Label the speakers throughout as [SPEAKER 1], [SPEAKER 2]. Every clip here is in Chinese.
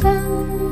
[SPEAKER 1] 分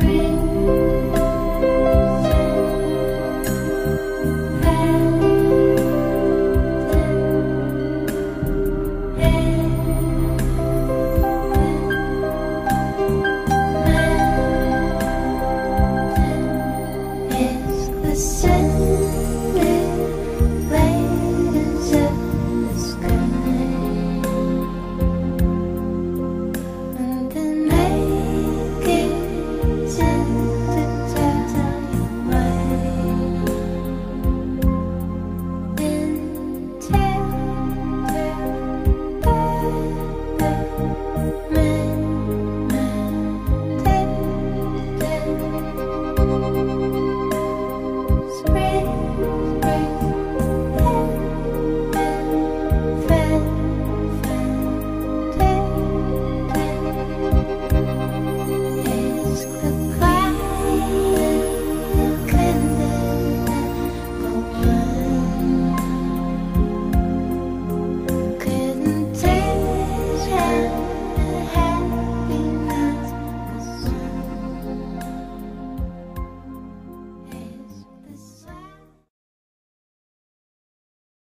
[SPEAKER 1] friends.